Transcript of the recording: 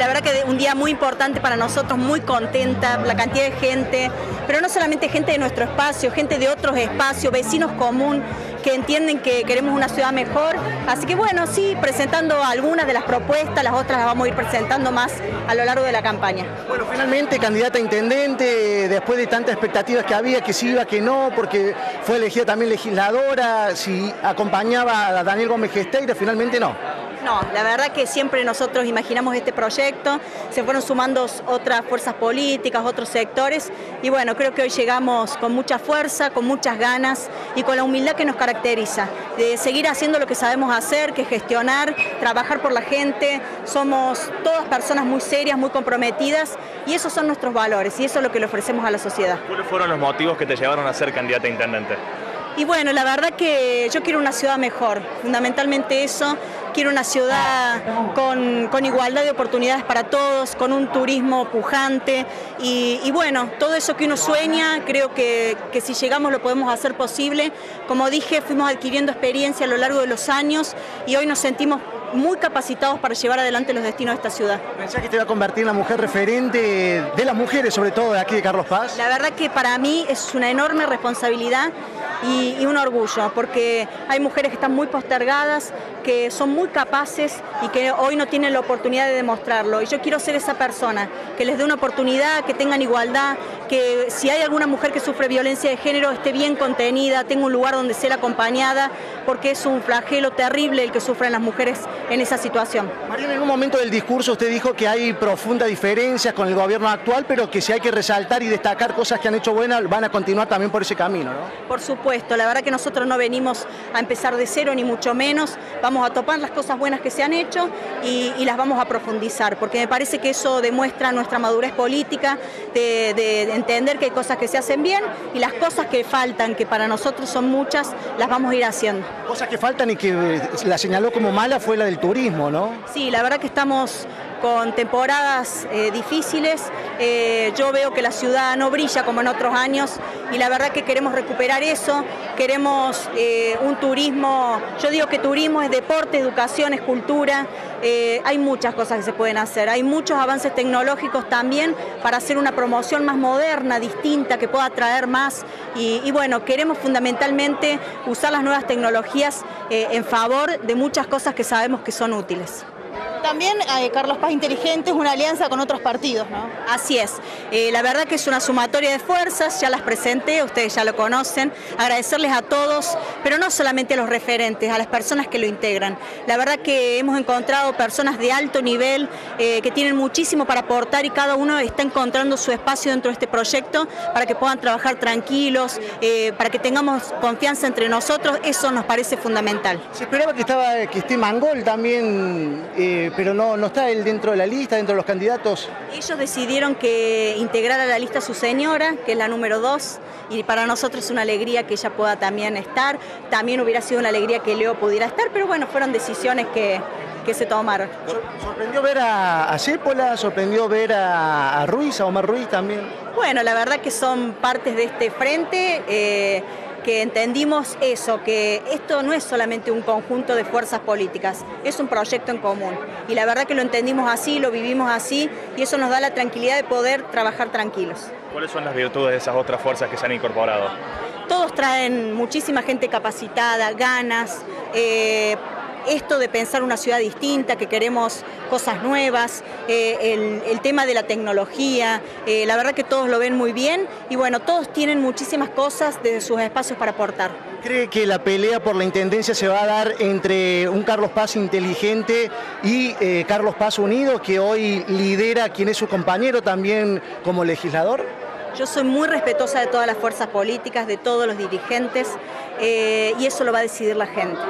la verdad que un día muy importante para nosotros, muy contenta, la cantidad de gente, pero no solamente gente de nuestro espacio, gente de otros espacios, vecinos común que entienden que queremos una ciudad mejor. Así que bueno, sí, presentando algunas de las propuestas, las otras las vamos a ir presentando más a lo largo de la campaña. Bueno, finalmente candidata a intendente, después de tantas expectativas que había, que sí iba, que no, porque fue elegida también legisladora, si acompañaba a Daniel Gómez Gesteira, finalmente no. No, la verdad que siempre nosotros imaginamos este proyecto, se fueron sumando otras fuerzas políticas, otros sectores y bueno, creo que hoy llegamos con mucha fuerza, con muchas ganas y con la humildad que nos caracteriza, de seguir haciendo lo que sabemos hacer, que es gestionar, trabajar por la gente, somos todas personas muy serias, muy comprometidas y esos son nuestros valores y eso es lo que le ofrecemos a la sociedad. ¿Cuáles fueron los motivos que te llevaron a ser candidata a intendente? Y bueno, la verdad que yo quiero una ciudad mejor, fundamentalmente eso, quiero una ciudad con, igualdad de oportunidades para todos, con un turismo pujante y, bueno, todo eso que uno sueña, creo que, que, si llegamos lo podemos hacer posible. Como dije, fuimos adquiriendo experiencia a lo largo de los años y hoy nos sentimos muy capacitados para llevar adelante los destinos de esta ciudad. ¿Pensás que te va a convertir en la mujer referente de las mujeres, sobre todo de aquí de Carlos Paz? La verdad que para mí es una enorme responsabilidad y, un orgullo, porque hay mujeres que están muy postergadas, que son muy capaces y que hoy no tienen la oportunidad de demostrarlo. Y yo quiero ser esa persona, que les dé una oportunidad, que tengan igualdad, que si hay alguna mujer que sufre violencia de género esté bien contenida, tenga un lugar donde ser acompañada, porque es un flagelo terrible el que sufren las mujeres en esa situación. María, en un momento del discurso usted dijo que hay profundas diferencias con el gobierno actual, pero que si hay que resaltar y destacar cosas que han hecho buenas, van a continuar también por ese camino, ¿no? Por supuesto, la verdad que nosotros no venimos a empezar de cero, ni mucho menos, vamos a topar las cosas buenas que se han hecho y, las vamos a profundizar, porque me parece que eso demuestra nuestra madurez política, de, entender que hay cosas que se hacen bien y las cosas que faltan, que para nosotros son muchas, las vamos a ir haciendo. Cosas que faltan y que la señaló como mala fue la del turismo, ¿no? Sí, la verdad que estamos con temporadas eh, difíciles. Eh, yo veo que la ciudad no brilla como en otros años y la verdad que queremos recuperar eso, queremos eh, un turismo, yo digo que turismo es deporte, educación, es cultura, hay muchas cosas que se pueden hacer, hay muchos avances tecnológicos también para hacer una promoción más moderna, distinta, que pueda atraer más y, y bueno, queremos fundamentalmente usar las nuevas tecnologías en favor de muchas cosas que sabemos que son útiles. También eh, Carlos Paz Inteligente es una alianza con otros partidos, ¿no? Así es. Eh, la verdad que es una sumatoria de fuerzas, ya las presenté, ustedes ya lo conocen. Agradecerles a todos, pero no solamente a los referentes, a las personas que lo integran. La verdad que hemos encontrado personas de alto nivel eh, que tienen muchísimo para aportar y cada uno está encontrando su espacio dentro de este proyecto para que puedan trabajar tranquilos, para que tengamos confianza entre nosotros. Eso nos parece fundamental. Se esperaba que, estaba, que esté Mangol también pero no, no está él dentro de la lista, dentro de los candidatos. Ellos decidieron que integrar a la lista su señora, que es la número dos, y para nosotros es una alegría que ella pueda también estar. También hubiera sido una alegría que Leo pudiera estar, pero bueno, fueron decisiones que, se tomaron. ¿Sorprendió ver a, a ¿Sorprendió ver a, Ruiz, a Omar Ruiz también? Bueno, la verdad que son partes de este frente. Eh, que entendimos eso, que esto no es solamente un conjunto de fuerzas políticas, es un proyecto en común. Y la verdad que lo entendimos así, lo vivimos así, y eso nos da la tranquilidad de poder trabajar tranquilos. ¿Cuáles son las virtudes de esas otras fuerzas que se han incorporado? Todos traen muchísima gente capacitada, ganas, eh, esto de pensar una ciudad distinta, que queremos cosas nuevas, eh, el, tema de la tecnología, eh, la verdad que todos lo ven muy bien y bueno, todos tienen muchísimas cosas desde sus espacios para aportar. ¿Cree que la pelea por la intendencia se va a dar entre un Carlos Paz inteligente y eh, Carlos Paz unido, que hoy lidera quien es su compañero también como legislador? Yo soy muy respetuosa de todas las fuerzas políticas, de todos los dirigentes, y eso lo va a decidir la gente.